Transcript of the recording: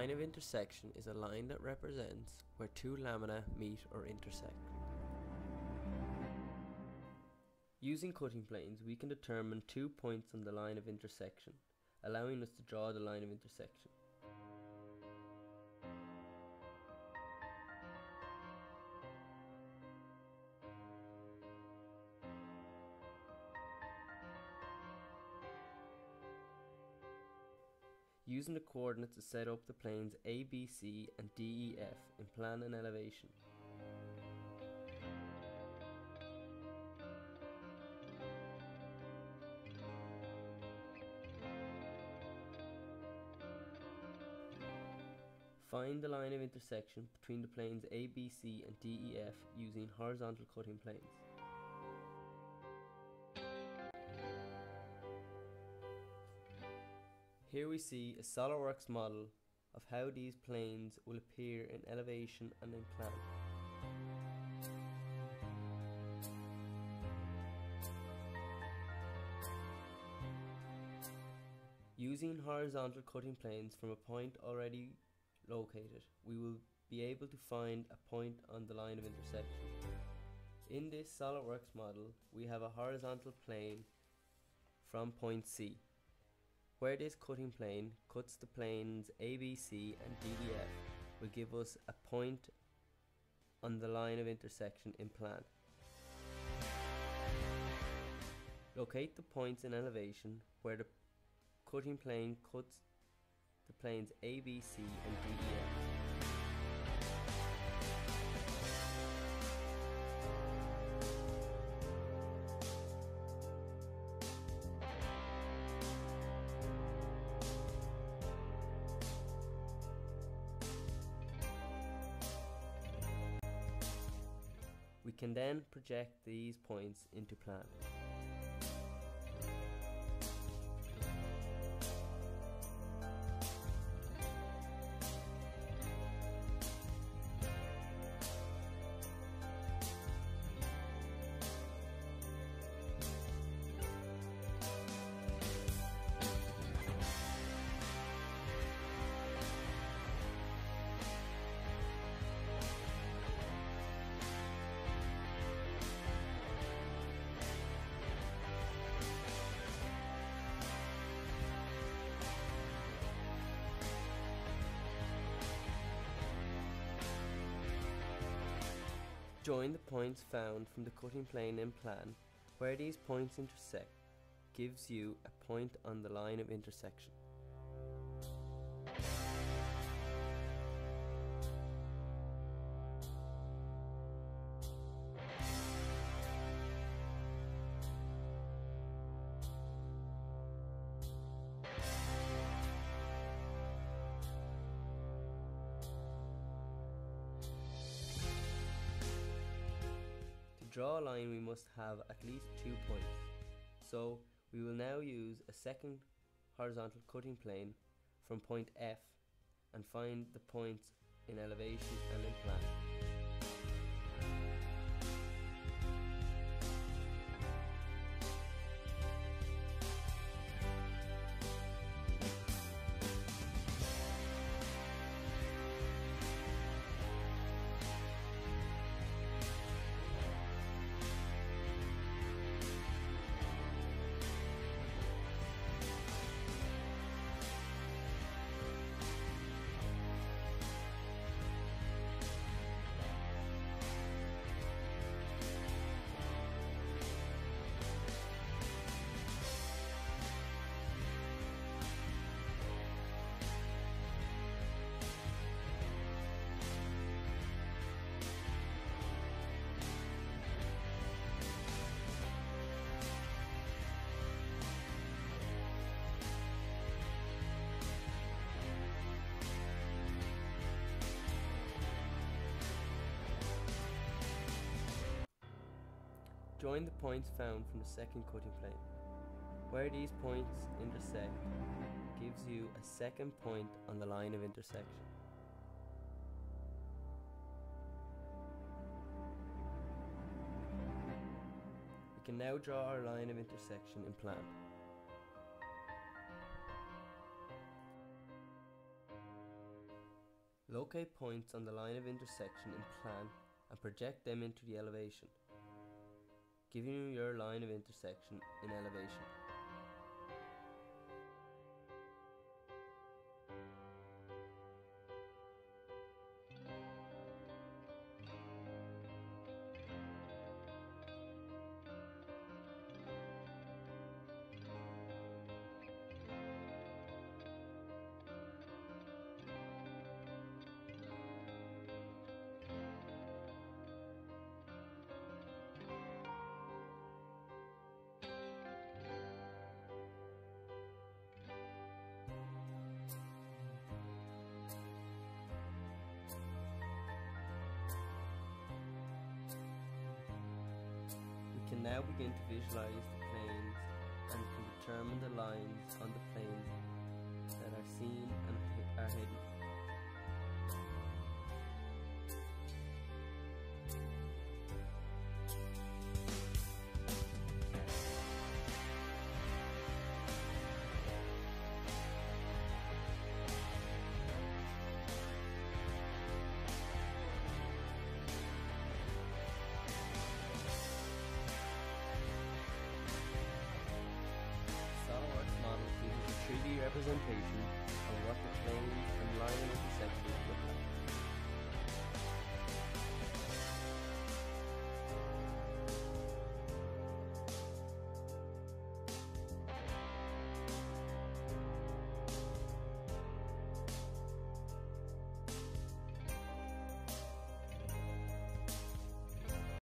line of intersection is a line that represents where two lamina meet or intersect. Using cutting planes, we can determine two points on the line of intersection, allowing us to draw the line of intersection. Using the coordinates to set up the planes A, B, C and D, E, F in plan and elevation. Find the line of intersection between the planes A, B, C and D, E, F using horizontal cutting planes. Here we see a SOLIDWORKS model of how these planes will appear in elevation and in plan. Using horizontal cutting planes from a point already located, we will be able to find a point on the line of intersection. In this SOLIDWORKS model, we have a horizontal plane from point C, where this cutting plane cuts the planes ABC and DEF will give us a point on the line of intersection in plan. Locate the points in elevation where the cutting plane cuts the planes ABC and DEF. We can then project these points into plan. Join the points found from the cutting plane in plan where these points intersect gives you a point on the line of intersection. Draw a line we must have at least two points. So we will now use a second horizontal cutting plane from point F and find the points in elevation and in plan. Join the points found from the second cutting plane. Where these points intersect gives you a second point on the line of intersection. We can now draw our line of intersection in plan. Locate points on the line of intersection in plan and project them into the elevation, giving you your line of intersection in elevation. Can now begin to visualize the planes and can determine the lines on the planes that are seen and representation of what the planes and line intersections look like.